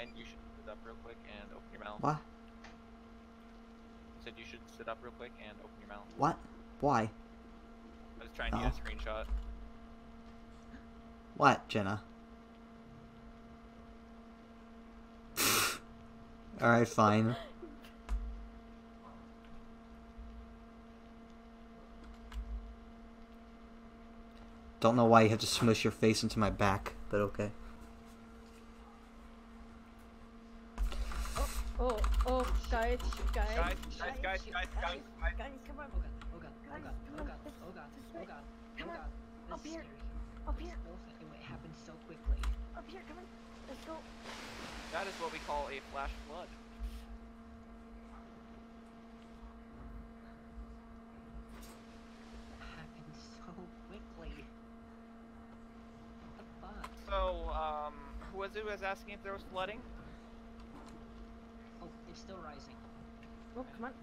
and you should sit up real quick and open your mouth. What? I Said you should sit up real quick and open your mouth. What? Why? I was trying to get a oh. screenshot. What, Jenna? Alright, fine. Don't know why you have to smush your face into my back, but okay. Oh, oh, guys, guys, Guys, guys, guys, guys, guys, guys. guys, come on, Oh god, oh god, oh god, oh god, oh god, oh god, oh god. This Up is here. scary. up here, whole thing, it happened so quickly. up here, come on, let's go. That is what we call a flash flood. Happened so quickly. What the fuck? So, um, who was it who was asking if there was flooding? Oh, it's still rising. Oh, come on.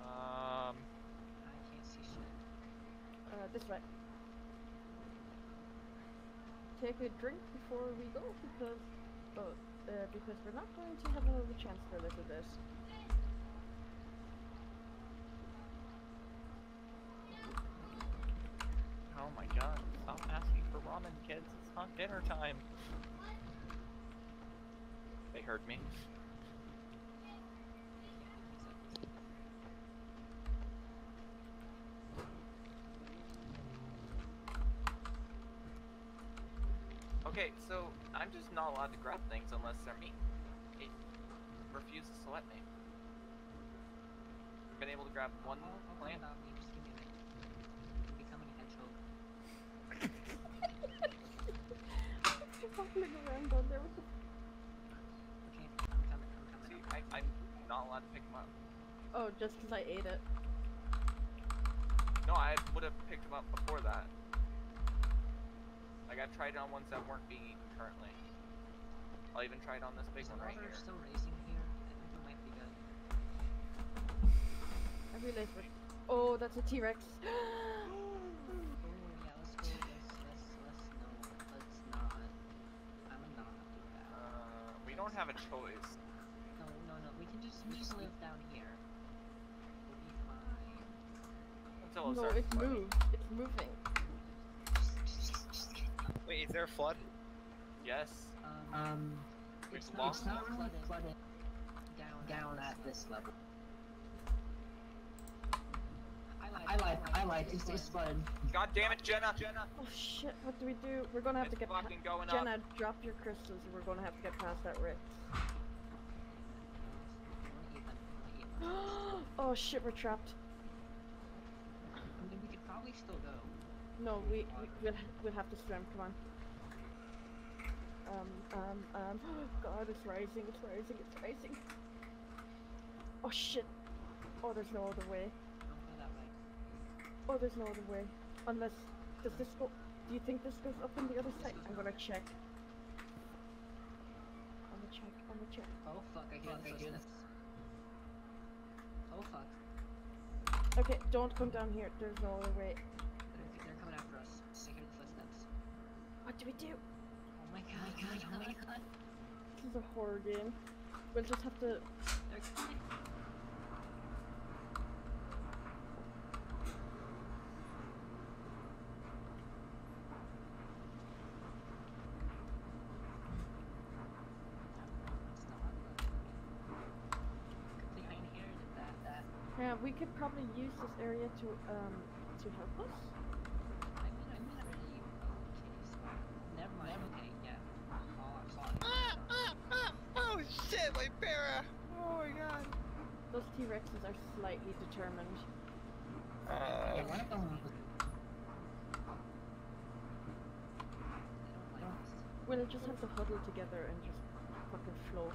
Um, I can't see shit. Uh, this way. Take a drink before we go because, oh, uh, because we're not going to have another chance for a little bit. oh my god, stop asking for ramen, kids. It's not dinner time. They heard me. Okay, so I'm just not allowed to grab things unless they're me. It refuses to let me. I've been able to grab one plant. Without me, just give me a minute. I'm becoming a hedgehog. Just waddling around down there with the Okay, I'm coming, I'm coming. See, I'm I, coming. I'm not allowed to pick them up. Oh, just because I ate it. No, I would have picked them up before that. Like, I've tried it on ones that weren't being eaten currently. I'll even try it on this big Is the one right here. still raising here? I think it might be good. I realized what. Oh, that's a T Rex. Oh yeah, let's go. Let's let's let's no. Let's not. I'm not do that. Uh, we don't have a choice. No, no, no. We can just we just live down here. We'll be fine. Until it no, starts it's flooding. moved. It's moving. Wait, is there a flood? Yes. Um, um We've it's not, it's not it. flooded, flooded down down at this level. I lied. I lied. I lied. It's, it's flooded. God damn it, Jenna! Jenna! Oh shit! What do we do? We're gonna have It's to get. pa- fucking going Jenna, up. drop your crystals. and We're gonna have to get past that rift. oh shit! We're trapped. I mean, we could probably still go. No, we, we we'll, we'll have to swim. Come on. Um, um, um. God, it's rising. It's rising. It's rising. Oh shit! Oh, there's no other way. Don't go that way. Oh, there's no other way. Unless, does this go? Do you think this goes up on the other side? I'm gonna check. I'm gonna check. I'm gonna check. Oh fuck! I hear Fuck, the I hear footsteps. Oh fuck! Okay, don't come down here. There's no other way. They're, they're coming after us. I hear the footsteps. What do we do? God! Oh my god! My god! This is a horror game. We'll just have to. They're coming. It's not, but- Good thing I inherited that. That. Yeah, we could probably use this area to um to help us. I mean, I mean, already. Okay, so never mind. Okay, yeah. Oh, I'm sorry. Ah, ah, ah, oh shit, my para! Oh my god. Those T Rexes are slightly determined. Uh, one of them was. They don't like us. We'll just have to huddle together and just fucking float.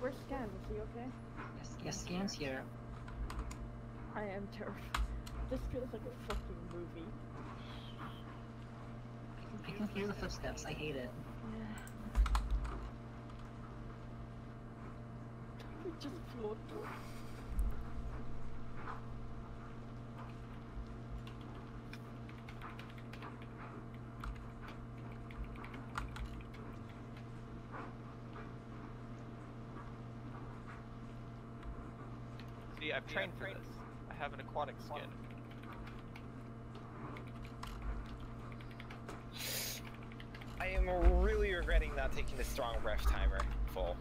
What's going on? Where's Scan? Is he okay? Yes, yes, scans here. I am terrified. This feels like a fucking movie. I can hear the footsteps. I hate it. We just float. See, I've trained for this. I have an aquatic skin. I am really regretting not taking the strong breath timer full.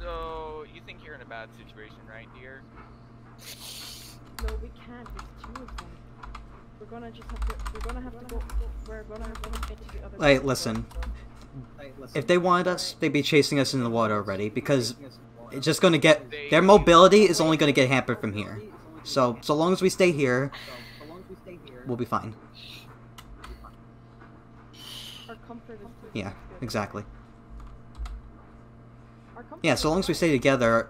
So, you think you're in a bad situation, right, dear? No, we can't. There's two of them. We're gonna just have to. We're gonna have to go. We're gonna have to get to the other. Hey, side listen. If they wanted us, they'd be chasing us in the water already because it's just gonna get their mobility is only gonna get hampered from here. So so long as we stay here, we'll be fine. so Our comfort is. too Yeah, exactly. Yeah, so long as we stay together,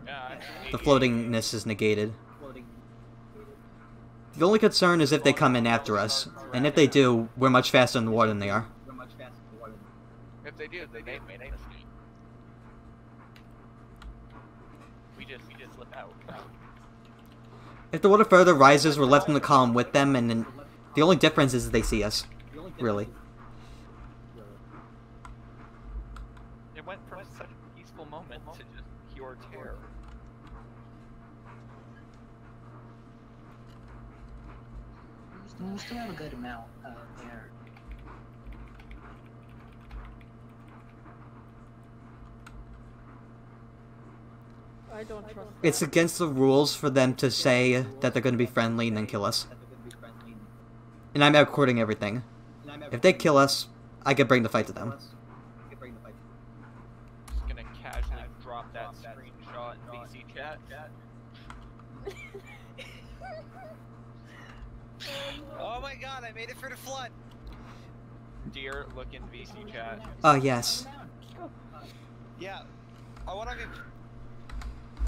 the floatingness is negated. The only concern is if they come in after us, and if they do, we're much faster in the water than they are. If they do, they may make us. We just, we just slip out. If the water further rises, we're left in the column with them, and then the only difference is they see us. Really. It went from such a peaceful moment to just pure terror. We still have a good amount of air. I don't trust. It's that. against the rules for them to say that they're going to be friendly and then kill us. And I'm recording everything. If they kill us, I could bring the fight to them. Just gonna casually drop that screenshot in VC chat. Oh my god, I made it for the flood! Dear, look in VC chat. Oh, yes. Yeah, I want to be.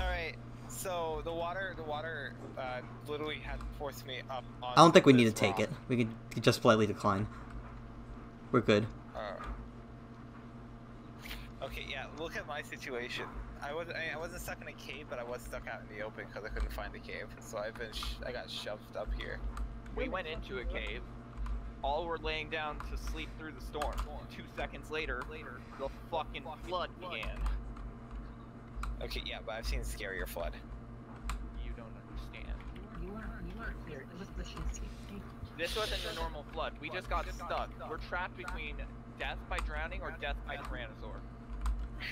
Alright, so the water, the water, uh, literally had forced me up. I don't think we need to take rock. it. We could could just politely decline. We're good. Uh, okay, yeah. Look at my situation. I was I, I wasn't stuck in a cave, but I was stuck out in the open because I couldn't find the cave. So I've been sh- I got shoved up here. We went into a cave. All were laying down to sleep through the storm. Two seconds later, the fucking flood began. Okay, yeah, but I've seen scarier flood. You don't understand. You were, you were clear. It was the shit. This wasn't a normal flood. We just got stuck. We're trapped between death by drowning or death by tyrannosaur.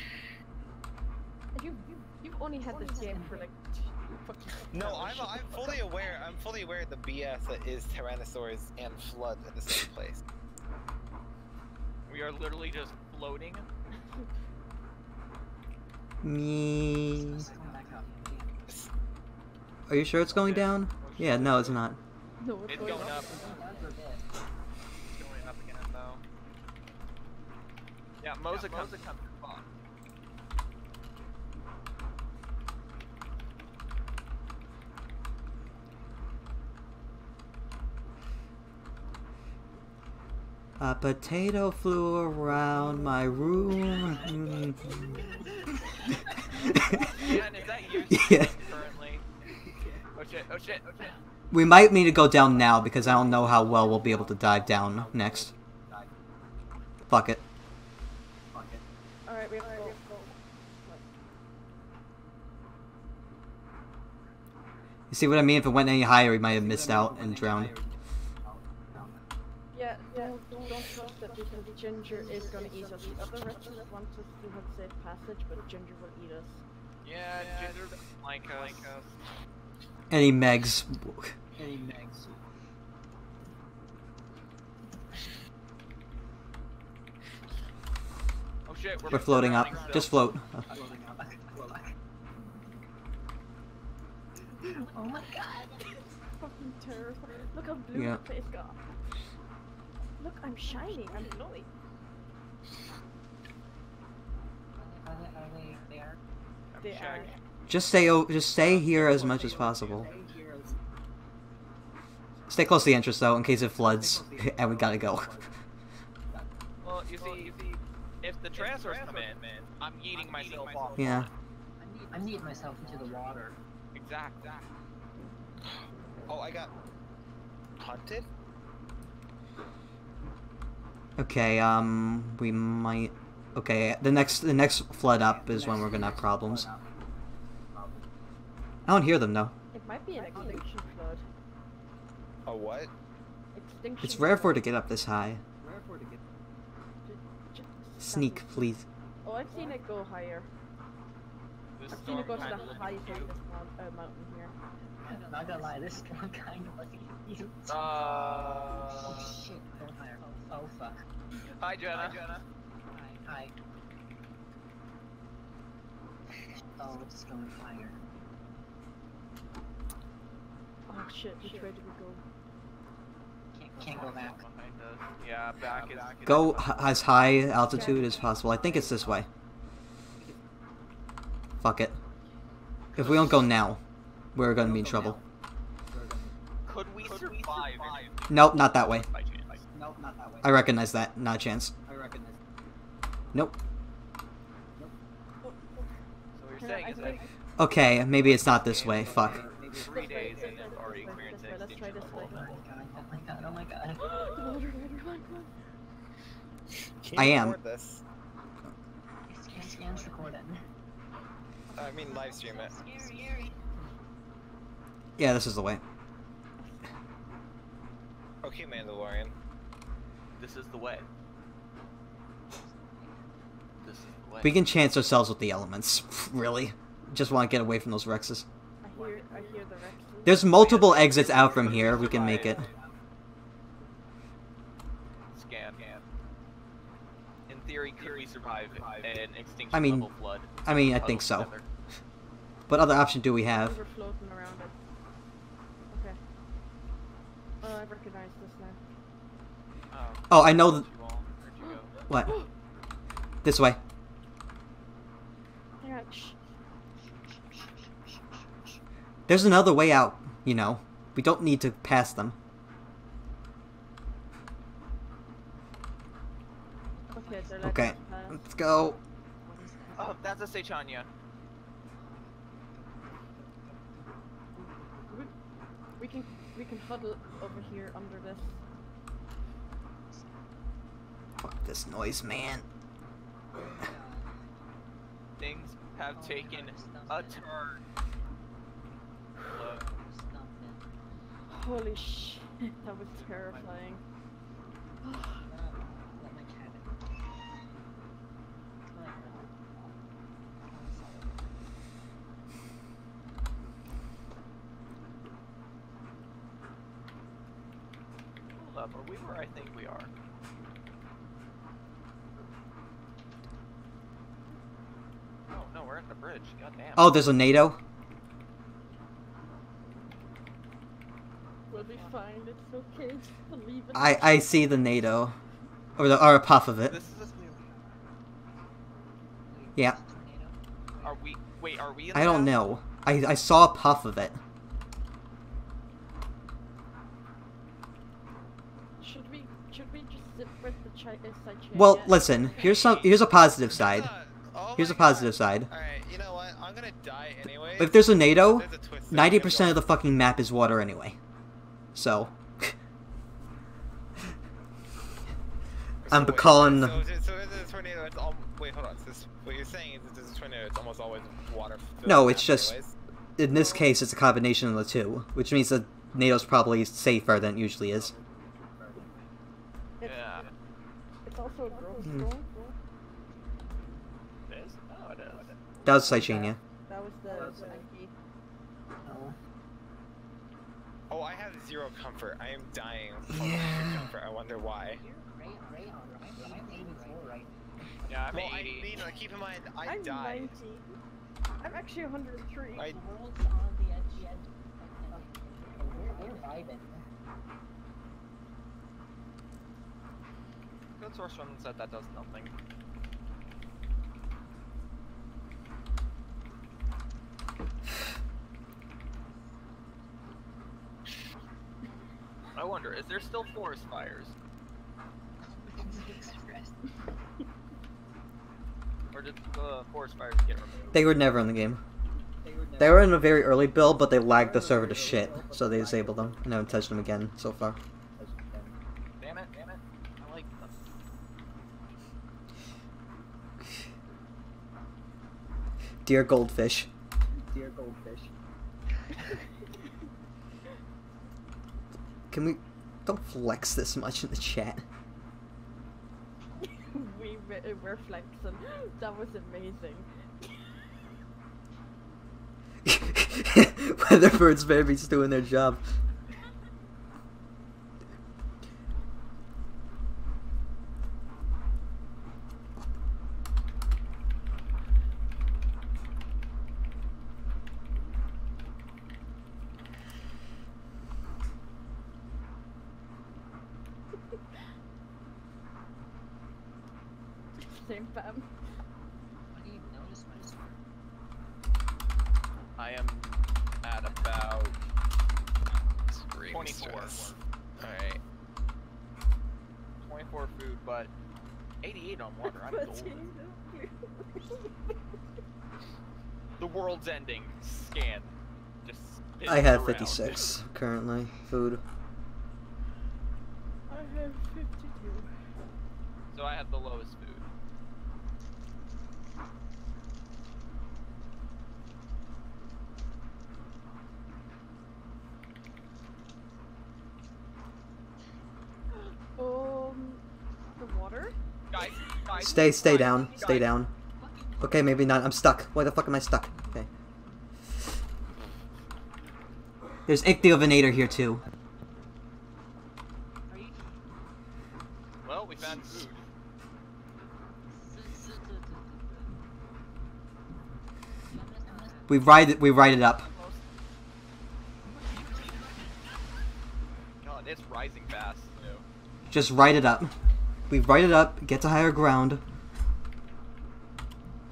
You, you, you've only had this game for like. No, I'm. I'm fully aware. I'm fully aware of the BS that is Tyrannosaurs and flood in the same place. We are literally just floating. Me. Let's come back up. Yeah. Are you sure it's going down? Yeah, no, it's not. No, it's, It's going, going up. up. Down for a bit. It's going up again though. Yeah, Moza comes. Moza comes. A potato flew around my room. Dan, is that you Yeah. currently? Oh shit, oh shit, oh shit. we might need to go down now because I don't know how well we'll be able to dive down next. Fuck it. Alright, we have to go. You see what I mean? If it went any higher, we might have missed out and drowned. Yeah, don't, don't trust that because Ginger is gonna eat us. The other rest of us want us to have safe passage, but Ginger will eat us. Yeah, Ginger doesn't like us. Any Megs. Oh shit, we're, We're floating up. still. Just float. Oh my god! It's Fucking terrifying. Look how blue Yeah. my face got. Look, I'm shining. I'm glowing. Are they, are they there? I'm They are. Just stay. Just stay here as much as possible. Stay close to the entrance though, in case it floods, and we gotta go. Well, you see, if the transfers come in, I'm yeeting myself off. Yeah. I'm needing myself into the water. Exactly. Oh, I got hunted. Okay, um, we might. Okay, the next the next flood up is when we're gonna have problems. I don't hear them though. It might be an extinction flood. A what? Extinction. It's rare for it to get up this high. J- just Sneak, please. Oh, I've seen it go higher. I've seen it go to the high looks point of this uh, mountain here. I'm not gonna lie, this storm kind of like you. Uh, oh shit, don't fire. Oh, oh fuck. hi Jenna. Hi, Jenna. hi. Oh, it's going fire. Oh shit, which way do we go? Can't, can't go back. Yeah, back is. Go h- as high altitude as possible. I think it's this way. Fuck it. If we don't go now, we're gonna be in trouble. Could we survive? Nope, not that way. Nope, not that way. I recognize that. Not a chance. I recognize. Nope. So what you're Yeah, saying I is that think- Okay, maybe it's not this way. Fuck. three days and they've already experienced this way, let's try extinction this of way. all Oh my god, oh my god, oh my god. the water, water, run, run. Can I am. I mean, live stream it. Scary, scary. Yeah, this is the way. Okay, Mandalorian. This is the way. This is the way. We can chance ourselves with the elements. really. Just want to get away from those Rexes. I hear, I hear the Rexes. There's multiple exits out from here. We can make it. Scan. In theory, could we survive an extinction I mean- level flood? I mean, I Huddled think so. together? What other option do we have? We're floating around it. Okay. Oh, I recognize this now. Oh, Oh, I know. Th- you all- where'd you go? what? This way. Hang on, shh. There's another way out. You know, we don't need to pass them. Okay, Okay, let's go. What is that? Oh, that's a Saichania. We, we can, we can huddle over here under this. Fuck this noise, man. Things have Oh, taken a turn. Holy shit, that was terrifying. Uh, let my cat in. Like, hold up. Are we where I think we are? Oh no, we're at the bridge. God damn. Oh, there's a NATO. We'll be fine, it's okay, just believe it. I I see the NATO, or the or a puff of it. This is. wait, Yeah. is this a tornado? Are we? Wait, are we? In I the don't path? know. I I saw a puff of it. Should we, should we just zip with the chi- uh, side chain Well, yet? listen. Here's some. Here's a positive side. Oh Here's a positive side. Alright, you know what? I'm gonna die anyway. If there's a NATO, There's a twist there. ninety percent of the fucking map is water anyway. So. I'm wait, calling- So, is it- so is a tornado? It's all. Wait, hold on. So this, what you're saying is that there's a tornado. It's almost always water. No, it's just- anyways? In this case, it's a combination of the two, which means that NATO's probably safer than it usually is. It's, Yeah. it's also a growth storm. It is. Oh, it is. That was Saichania. That was the, the Nike. No. Uh-huh. Oh, I have zero comfort. I am dying from Yeah. comfort. I wonder why. You're right, right on, right? I'm 84 right Yeah, I'm well, I 80. mean, like, keep in mind, I I'm died. 90. I'm actually 103. I- The world's on the edge, the edge. We're, we're vibing. Good source one said that does nothing. Wonder, is there still forest fires? Express. Or did the forest fires get removed? They were never in the game. They were in a very early build, but they lagged the server to shit, so they disabled them. and haven't touched them again so far. Damn it, damn it. I like them. Dear goldfish. Dear goldfish. Can we don't flex this much in the chat? we re- were flexing. That was amazing. Weatherbirds babies doing their job. Same fam. Um, what do you notice my score? I am at about Scream 24. Alright. 24 food, but 88 on water. I'm golden. The world's ending. Scan. Just I have around. 56 currently. Food. I have 52. So I have the lowest food. Um, the water? Guys, guys. Stay, stay guys, down, stay down. Okay, maybe not. I'm stuck. Why the fuck am I stuck? Okay. There's Ichthyovenator here too. Well, we found food. We ride it. We ride it up. Just ride it up. We ride it up. Get to higher ground.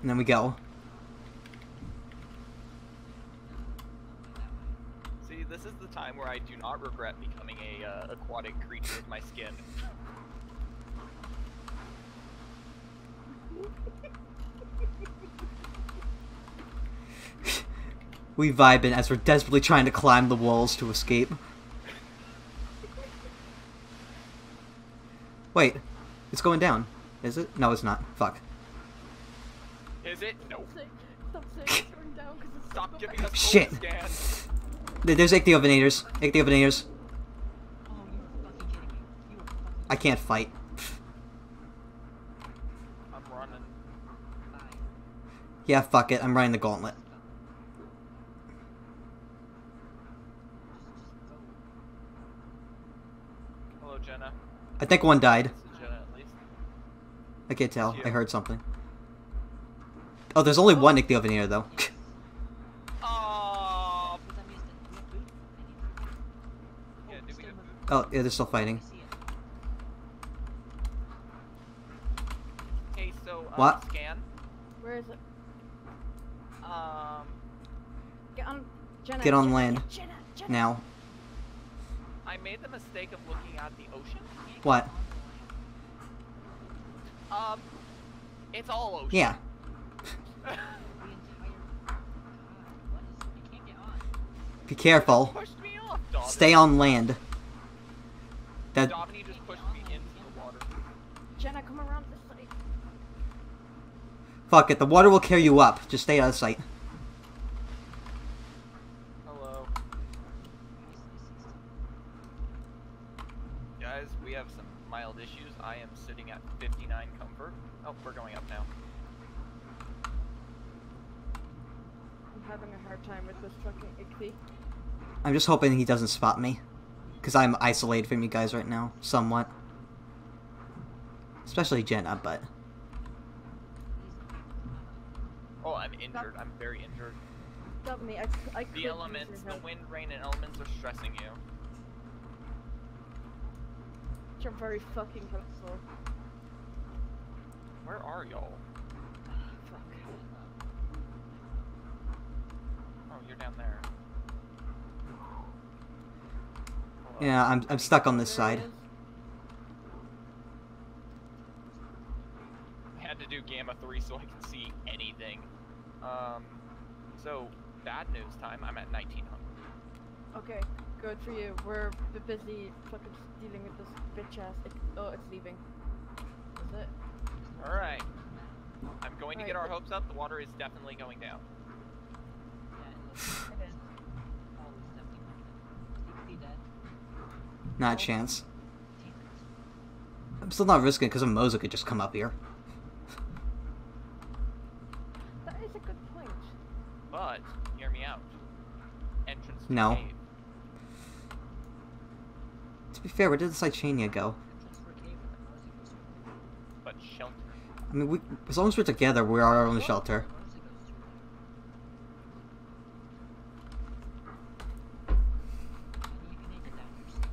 And then we go. See, this is the time where I do not regret becoming a uh, aquatic creature with my skin. We vibing as we're desperately trying to climb the walls to escape. Wait, it's going down. Is it? No, it's not. Fuck. Is it? No. Stop saying it's going down because it's Stop giving bad. us Shit. scans. There's Ichthyovenators. Ichthyovenators. Oh, you were fucking kidding me. You were fucking. I can't fight. I'm running. Yeah, fuck it. I'm running the gauntlet. Hello, Jenna. I think one died. This is Jenna at least. I can't tell. I heard something. Oh, there's only one Ichthyovenator though. Oh, Does that mean that we have food? I need food. Yeah, Oh, do we still have moving. oh, yeah, they're still fighting. see okay, so um, What? scan. Where is it? Um, Get on, Jenna. Get on Jenna, land. Jenna, Jenna. Now. I made the mistake of looking at the ocean. What? Um, it's all ocean. Yeah. The entire. God, what is? I can't get on. Be careful. Me off, Stay on land. That Domini just pushed me into the water. Jenna, come around this side. fuck it. The water will carry you up. Just stay out of sight. Hello, guys. We have some mild issues. I am sitting at 59 comfort. Oh, we're going up now. I'm having a hard time with this fucking ichthy. I'm just hoping he doesn't spot me. Because I'm isolated from you guys right now. Somewhat. Especially Jenna, but. Oh, I'm injured. I'm very injured. Stop me. I, I The elements, the wind, rain, and elements are stressing you. You're very fucking helpful. Where are y'all? Fuck. Oh, you're down there. Oh, Yeah, I'm, I'm stuck on this There it side. is. I had to do gamma three so I can see anything. Um, so bad news time. I'm at 1900. Okay, good for you. We're b- busy fucking dealing with this bitch ass. It, oh, it's leaving. Is it? All right. I'm going to get our hopes up. The water is definitely going down. Yeah, it looks It is. it's definitely not dead. Deeply dead. Not a chance. I'm still not risking it because a Moza could just come up here. That is a good point. But hear me out. Entrance to No. cave. To be fair, where did the Saichania go? Entrance for a cave with a Mosey goes through but shelter. I mean, we, as long as we're together, we are our own shelter. there. Mosey goes through there. And you can make it down yourself.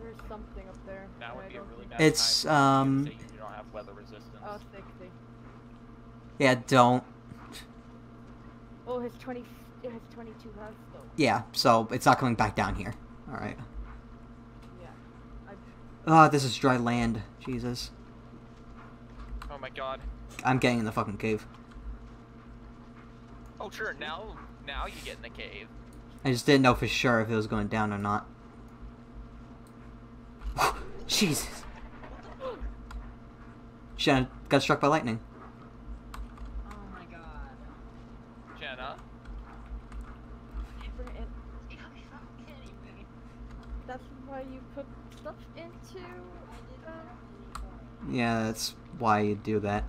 There's something up there. That and would I be a don't really think- bad It's, time for you to um, you don't have weather resistance. Oh, 60. Yeah, don't. Oh, his 20. F- It has 22 health though. Yeah, so it's not coming back down here. Alright. Yeah. I, Ah, this is dry land. Jesus. Oh my god. I'm getting in the fucking cave. Oh sure. Now, now you get in the cave. I just didn't know for sure if it was going down or not. Jesus. Shannon got struck by lightning. Oh my god. Jenna. bring it in. You got me fucking kidding me. That's why you put stuff into. Um, Yeah, that's why you do that.